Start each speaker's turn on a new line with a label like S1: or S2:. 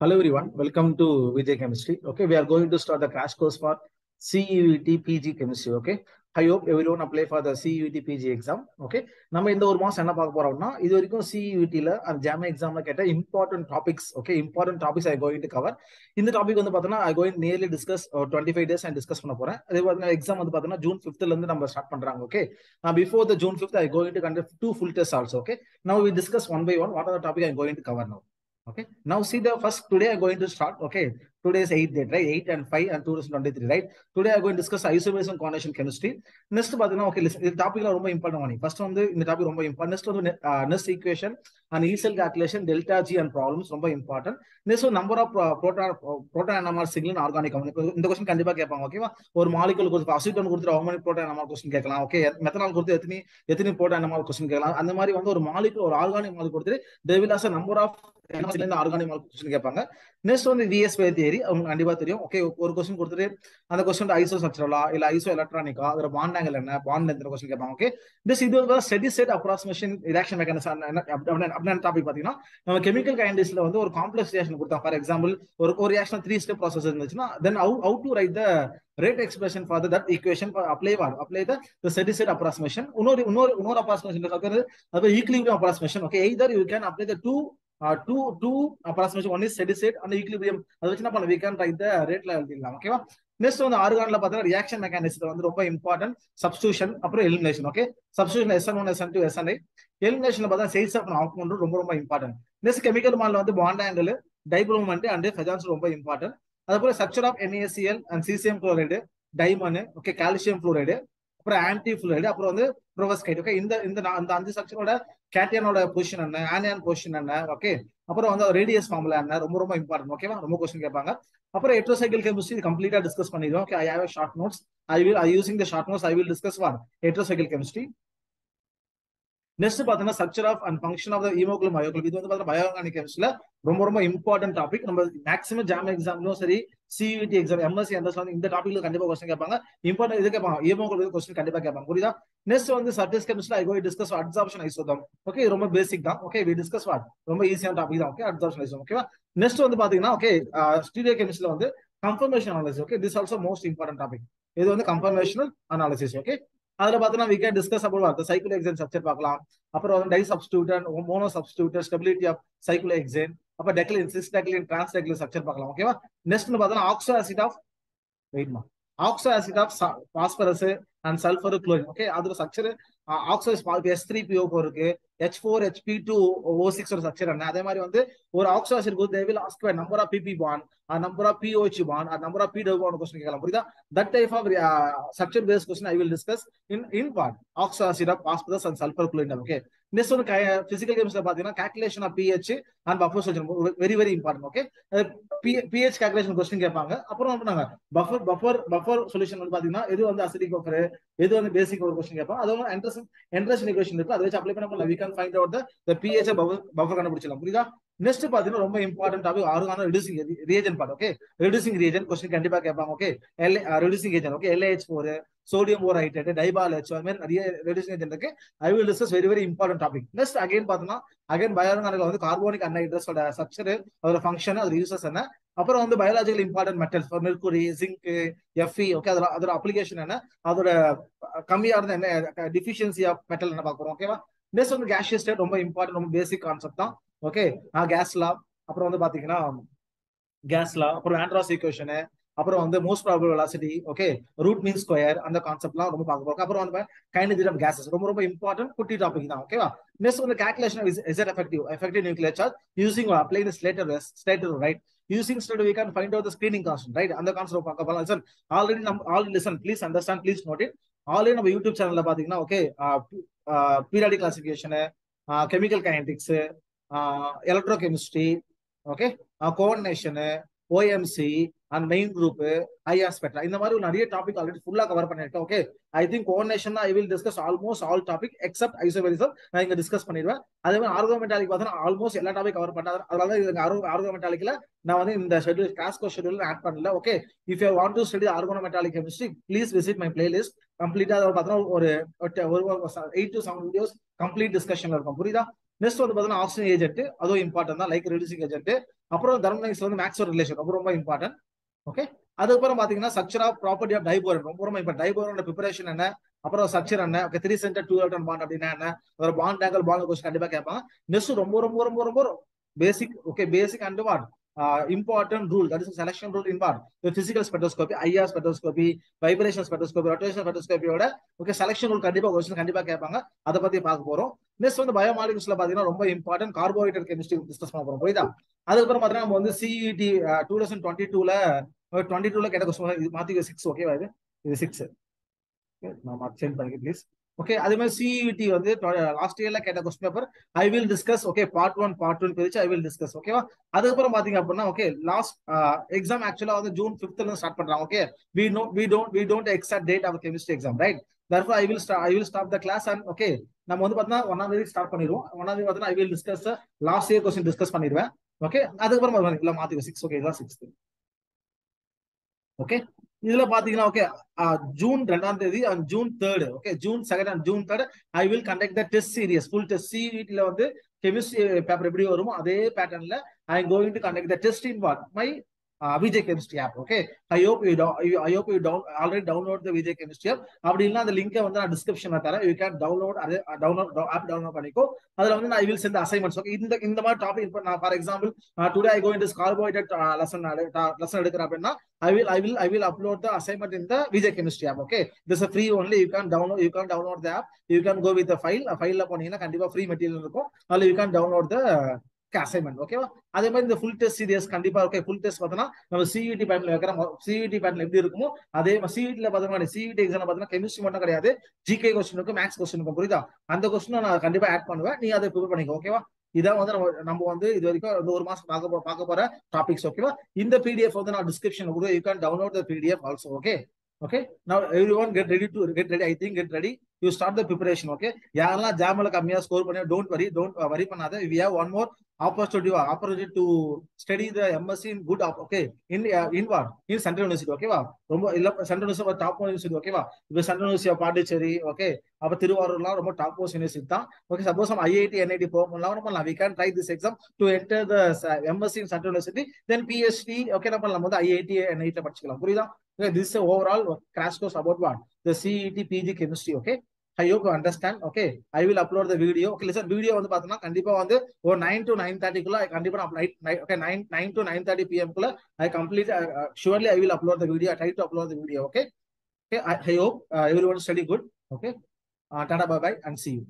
S1: Hello everyone, welcome to Vijay Chemistry. Okay, we are going to start the crash course for CUET PG Chemistry. Okay, I hope one apply for the CUET PG exam okay நம்ம இந்த ஒரு மாதம் என்ன பார்க்க போறோம்னா இது வரைக்கும் சியூடில அந்த ஜாம எக்ஸாம்ல கேட்ட important topics okay important topics I going to cover இந்த டாபிக் வந்து பார்த்தோம்னா I going nearly discuss twenty five days and discuss பண்ண போறேன். அதே பார்த்தீங்கன்னா எக்ஸாம் வந்து பார்த்தோம்னா ஜூன் ஃபிஃப்த்ல இருந்து நம்ம ஸ்டார்ட் பண்றாங்க ஓகே நான் before the June fifth I going to conduct two full test also okay now we discuss one by one what are topic I going to cover now Okay. Now see the first today I'm going to start. Okay. Today is 8 date, right? 8 and 5 and 2023, right? Today I'm going to discuss isomerism coordination chemistry. Next பாத்தீங்கன்னா okay இந்த டாபிக்ல ரொம்ப important பண்ணி first வந்து இந்த topic ரொம்ப important next வந்து next equation and Eesal calculation delta G and problems ரொம்ப important next number of proton proton NMR signal organic இந்த கொஸ்டின் கண்டிப்பா கேட்பாங்க ஓகேவா ஒரு மாலிகுல் கொடுத்து அசிட்டோன் கொடுத்து அவங்க மணி ப்ரோட்டான் அனமார் கொஸ்டின் கேட்கலாம் ஓகே மெத்தனால் கொடுத்து எத்தனை எத்தனை ப்ரோட்டான் அனமார் கொஸ்டின் கேட்கலாம்? அந்த மாதிரி வந்து ஒரு மாலிகுல் ஒரு ஆர்கானிக் மாலிகுல் கொடுத்து டெவிலாஸ் number of organic molecule question கேட்பாங்க. நெக்ஸ்ட் வந்து விஎஸ் தியரி கண்டிப்பா தெரியும். ஓகே ஒரு கொஸ்டின் கொடுத்துட்டு அந்த கொஸ்டின் ஐசோ ஸ்ட்ரக்சரலா இல்ல ஐசோ எலக்ட்ரானிக்கா அதோட பாண்ட் ஆங்கிள் என்ன? பாண்ட் எந்த கொஸ்டின் கேட்பாங்க ஓகே திஸ் இது ஒரு steady state approximation reaction mechanism அப்படின்னு டாபிக் பாத்தீங்கன்னா நம்ம கெமிக்கல் கைண்டிஸ்ல வந்து ஒரு காம்ப்ளெக்ஸ் ரியாக்ஷன் கொடுத்தா ஃபார் எக்ஸாம்பிள் ஒரு ஒரு ரியாக்ஷன் த்ரீ ஸ்டெப் ப்ராசஸ் இருந்துச்சுன்னா then how how to write the rate expression for that equation apply or apply the steady state approximation இன்னொரு இன்னொரு இன்னொரு அப்ராக்சிமேஷன் அது approximation okay either you can apply the two two two approximation one is steady state அந்த equilibrium அதை வச்சு என்ன பண்ண we can write த ரேட்ல எழுதிடலாம் ஓகேவா நெக்ஸ்ட் வந்து ஆர்கான்ல பார்த்தீங்கன்னா ரியாக்ஷன் மெக்கானிசம் வந்து ரொம்ப இம்பார்ட்டன்ட் சப்ஸ்டியூஷன் அப்புறம் elimination okay substitution S one S two S I எலிமினேஷன்ல பார்த்தா சேல்ஸ் ஆஃப் அவுட்மெண்ட் ரொம்ப ரொம்ப இம்பார்ட்டன்ட் நெக்ஸ்ட் கெமிக்கல் மால்ல வந்து bond angle dipole moment and Fajans ரொம்ப இம்பார்ட்டன்ட் அதுபோல structure of NaCl and caesium chloride diamond okay calcium chloride அப்புறம் anti fluoride அப்புறம் வந்து ப்ரோவஸ்கைட் ஓகே இந்த இந்த அந்த அஞ்சு ஸ்ட்ரக்சரோட கேட்டியனோட பொசிஷன் என்ன? ஆனியான் பொசிஷன் என்ன? ஓகே அப்புறம் வந்து ரேடியஸ் ஃபார்முலா என்ன? ரொம்ப ரொம்ப இம்பார்ட்டன்ட் ஓகேவா ரொம்ப கொஸ்டின் கேட்பாங்க. அப்புறம் எட்ரோசைக்கிள் கெமிஸ்ட்ரி கம்ப்ளீட்டா டிஸ்கஸ் பண்ணிடுவோம் okay I have short notes I will I using the short notes I will discuss what heterocycle chemistry next பாத்தீங்கன்னா structure of and function of haemoglobin myoglobin இது வந்து பாத்தீங்கன்னா பயோஆர்கானிக் கெமிஸ்ட்ரியில ரொம்ப ரொம்ப இம்பார்ட்டன்ட் டாபிக் நம்ம மேக்ஸிமம் ஜாம் எக்ஸாம்லயும் சரி சியூடி எக்ஸாம் எம்எஸ்சி எந்த இந்த டாபிக்ல கண்டிப்பா கொஸ்டின் கேட்பாங்க. இம்பார்ட்டன் இது கேட்பாங்க. ஏமோ கொஸ்டின் கண்டிப்பா கேட்பாங்க. புரியுதா? நெக்ஸ்ட் வந்து surface chemistry I go discuss adsorption isotherm okay ரொம்ப பேசிக் தான். ஓகே வி டிஸ்கஸ் வாட் ரொம்ப ஈஸியான டாபிக் தான். ஓகே அட்சாப்ஷன் ஐசோதம் ஓகேவா நெக்ஸ்ட் வந்து பாத்தீங்கன்னா ஓகே ஸ்டீடியோ கெமிஸ்ட்ரியில வந்து conformation analysis okay this also most important topic இது வந்து கன்ஃபர்மேஷனல் அனாலிசிஸ் ஓகே அதுல பாத்தீங்கன்னா we can discuss about cyclohexane structure பார்க்கலாம். அப்புறம் வந்து di substituent mono substituent stability of cyclohexane அப்ப decalin cis decalin trans decalin structure பார்க்கலாம். ஓகேவா நெக்ஸ்ட் பார்த்தோன்னா oxo acid of வெயிட்மா oxo acid of phosphorus and sulphur chlorine okay அதோட structure oxo S three PO four இருக்கு. H four H P two O six ஒரு structure என்ன? அதே மாதிரி வந்து ஒரு oxo acid they will ask number of PP bond number of POH bond number of P bond question கேட்கலாம். புரியுதா? That type of structure base question I will discuss in in bond oxo acid of phosphorus and sulphur chlorine okay next வந்து physical chemistry பாத்தீங்கன்னா calculation of pH and buffer solution very very important okay pH calculation question கேட்பாங்க. அப்புறம் வந்து நாங்க buffer buffer buffer solution வந்து பாத்தீங்கன்னா எது வந்து அசிடிக் பஃபர் எது வந்து பேசிக் ஒரு கொஸ்டின் கேட்பாங்க. அது வந்து என்ட்ரஸ் என்ட்ரஸ் இருக்கு. அதை வச்சு அப்ளை பண்ண we can find out the pH buffer கண்டுபிடிச்சலாம் புரியுதா? நெக்ஸ்ட் பாத்தீங்கன்னா ரொம்ப important topic organic reducing reagent part okay reducing reagent question கண்டிப்பா கேட்பாங்க okay L reducing reagent okay LAH four sodium borohydride DIBAL H அது மாதிரி நிறைய ரெடியூஷன் ஏஜென்ட் இருக்கு. I will discuss very very important topic next again பார்த்தோம்னா again bioorganic வந்து carbonic அன்ஹைட்ரஸோட structure அதோட ஃபங்க்ஷன் அதோட யூசஸ் என்ன? அப்புறம் வந்து biological important metals mercury zinc Fe okay அதோட அதோட அப்ளிகேஷன் என்ன? அதோட கம்மியா இருந்த என்ன டிஃபிஷியன்சி ஆஃப் மெட்டல் என்ன பார்க்குறோம் ஓகேவா நெக்ஸ்ட் வந்து கேஷியஸ் ஸ்டேட் ரொம்ப இம்பார்ட்டன்ட் ரொம்ப பேசிக் கான்செப்ட் தான் ஓகே கேஸ் லா அப்புறம் வந்து பாத்தீங்கன்னா கேஸ் லா அப்புறம் ஆண்ட்ராஸ் ஈக்குவேஷனு அப்புறம் வந்து most probable velocity okay root mean square அந்த கான்செப்ட்லாம் ரொம்ப பார்க்க போறோம். அப்புறம் வந்து கைண்ட் ஆஃப் கேசஸ் ரொம்ப ரொம்ப இம்பார்ட்டன்ட் குட்டி டாபிக் தான் ஓகேவா நெக்ஸ்ட் வந்து calculation is is it effective effective nuclear charge using apply the Slater Slater right using state we can find out the screening constant right அந்த கான்செப்ட் பார்க்க போலாம் sir already நம்ம already listen please understand please note it already நம்ம YouTube சேனல்ல பாத்தீங்கன்னா okay periodic classification chemical kinetics electrochemistry okay coordination OMC and main group I spectra இந்த மாதிரி நிறைய டாபிக் ஆல்ரெடி ஃபுல்லா கவர் பண்ணிருக்கேன் okay I think coordination I will discuss almost all topic except isomerism நான் இங்க டிஸ்கஸ் பண்ணிடுவேன். அதே மாதிரி ஆர்கோமெட்டாலிக் பார்த்தா ஆல்மோஸ்ட் எல்லா டாபிக் கவர் பண்ணாத அதனால இது ஆர்கோமெண்டாலிக்ல நான் வந்து இந்த ஷெட்யூல் கிளாஸ்கோ ஷெட்யூல் ஆட் பண்ணல okay if you want to study organometallic chemistry please visit my playlist கம்ப்ளீட்டா பார்த்தீங்கன்னா ஒரு eight to seven videos complete discussion இருக்கும். புரியுதா? நெக்ஸ்ட் வந்து பார்த்தீங்கன்னா ஆக்சிஜன் ஏஜென்ட் அதுவும் இம்பார்ட்டன் தான் லைக் ரெடியூசிங் ஏஜென்ட் அப்புறம் தெர்மோடைனமிக்ஸ் வந்து மேக்ஸோ ரிலேஷன் ரொம்ப ரொம்ப இம்பார்ட்டன்ட் ஓகே அதுக்கப்புறம் பாத்தீங்கன்னா structure of property of diborane ரொம்ப ரொம்ப இப்போ டைபோரோட ப்ரிப்பரேஷன் என்ன? அப்புறம் ஸ்ட்ரக்சர் என்ன? Okay three centre two electron bond அப்படின்னா என்ன? ஒரு பாண்ட் ஆங்கிள் பாண்ட் கொஸ்டின் கண்டிப்பா கேட்பாங்க. நெக்ஸ்ட் ரொம்ப ரொம்ப ரொம்ப ரொம்ப basic okay basic and what important rule that is selection rule in what physical spectroscopy IR spectroscopy vibration spectroscopy rotation ஸ்பெட்டோஸ்கோபியோட okay selection rule கண்டிப்பா கொஸ்டின் கண்டிப்பா கேட்பாங்க. அதை பத்தி பார்க்க போறோம். நெக்ஸ்ட் வந்து பயோமாலிகூல்ஸ்ல பாத்தீங்கன்னா ரொம்ப இம்பார்ட்டன்ட் கார்போஹைட்ரேட் கெமிஸ்ட்ரி டிஸ்கஸ் பண்ண போறோம். புரியுதா? அதுக்கப்புறம் பாத்தீங்கன்னா நம்ம வந்து சிஇடி டூ தௌசண்ட் டுவெண்ட்டி டூல டுவெண்ட்டி டூல கேட்ட கொஸ்டின் இது மாத்தி சிக்ஸ் ஓகேவா இது? இது சிக்ஸ் நான் சேஞ்ச் பண்ணிக்க ப்ளீஸ் ஓகே அதே மாதிரி சிஇடி வந்து லாஸ்ட் இயர்ல கேட்ட question paper I will discuss okay part one part one பிரிச்சு ஐ வில் டிஸ்கஸ் ஓகேவா அதுக்கப்புறம் பாத்தீங்க அப்படின்னா ஓகே லாஸ்ட் எக்ஸாம் ஆக்சுவலா வந்து ஜூன் பிப்த்ல இருந்து ஸ்டார்ட் பண்றாங்க okay we know we don't we don't exact date of chemistry exam right therefore I will I will stop the class and okay நம்ம வந்து பாத்தீங்கன்னா ஒன்னாம் தேதி ஸ்டார்ட் பண்ணிடுவோம். ஒன்னாம் தேதி பாத்தீங்கன்னா I will discuss last year question discuss பண்ணிடுவேன் ஓகே அதுக்கப்புறம் இல்ல மாத்திக்கோ சிக்ஸ் ஓகே இதான் சிக்ஸ்த் ஓகே இதுல பாத்தீங்கன்னா ஓகே ஜூன் ரெண்டாம் தேதி and June third okay June second and June third I will conduct the test series full test சிஇடில வந்து கெமிஸ்ட்ரி பேப்பர் எப்படி வருமோ அதே பேட்டர்ன்ல I going to conduct the test in what my Vijay chemistry app okay I hope you I hope you down already download the Vijay chemistry app அப்படி இல்லை அந்த லிங்கை வந்து நான் டிஸ்கிரிப்ஷன்ல தரேன். யூ கேன் டவுன்லோட் அதே டவுன்லோட் ஆப் டவுன்லோட் பண்ணிக்கோ. அதுல வந்து நான் வில் சென்ட் அசைன்மெண்ட்ஸ் ஓகே இந்த இந்த மாதிரி டாபிக் இப்போ நான் for example today I go in carbohydrate lesson lesson எடுக்கிறேன் அப்படின்னா I will I will I will upload the assignment in the Vijay chemistry app okay this free only you can download you can download the app you can go with file ஃபைல்ல போனீங்கன்னா கண்டிப்பா free material இருக்கும். அதில் you can download the assignment ஓகேவா அதே மாதிரி இந்த full test series கண்டிப்பா ஓகே ஃபுல் டெஸ்ட் பார்த்தோம்னா நம்ம சிஇடி பேட்ல வைக்கிற சிஇடி பேட்ல எப்படி இருக்குமோ அதே சிஇடில பார்த்தோம்னா சிஇடி எக்ஸாம் பார்த்தோம்னா கெமிஸ்ட்ரி மட்டும் கிடையாது. ஜிகே கொஸ்டின் இருக்கும் மேக்ஸ் கொஸ்டின் இருக்கும் புரியுதா? அந்த கொஸ்டின் நான் கண்டிப்பா ஆட் பண்ணுவேன். நீ அதை ப்ரிப்பேர் பண்ணிக்கோ ஓகேவா இதான் வந்து நம்ம நம்ம வந்து இது வரைக்கும் இந்த ஒரு மாசம் பார்க்க பார்க்க போற டாபிக்ஸ் ஓகேவா இந்த பிடிஎஃப் வந்து நான் டிஸ்கிரிப்ஷன் கூட you can download the PDF also okay okay நான் every one get ready to get ready I think get ready you start the preparation okay யாரெல்லாம் ஜாமில் கம்மியா ஸ்கோர் பண்ணி டோன்ட் வரி டோன்ட் வரி பண்ணாத. We have one more opportunity opportunity to study the MSc in good okay in uh, in what? In central university ஓகேவா ரொம்ப இல்ல central university top university ஓகேவா இப்போ சென்ட்ரல் யூனிவர்சிட்டி பாண்டிச்சேரி ஓகே அப்ப திருவாரூர்லாம் ரொம்ப top most university தான். ஓகே சப்போஸ் நம்ம ஐஐடி என்ஐடி போக முடியல பண்ணலாம் we can try this exam to enter the MSc in central university then PhD okay நம்ம பண்ணலாம் வந்து ஐஐடி என்ஐடி படிச்சுக்கலாம். புரியுதா? Okay this overall crash course about what the CET PG chemistry okay okay I hope you understand. Okay I will upload the video. Okay listen video வந்து பார்த்தோம்னா கண்டிப்பா வந்து ஒரு நைன் டு நைன் தேர்ட்டிக்குள்ள கண்டிப்பா நான் okay nine nine to nine thirty PM குள்ள I complete surely I will upload the video try to upload the video okay okay I hope every one study good okay tata bye bye and see you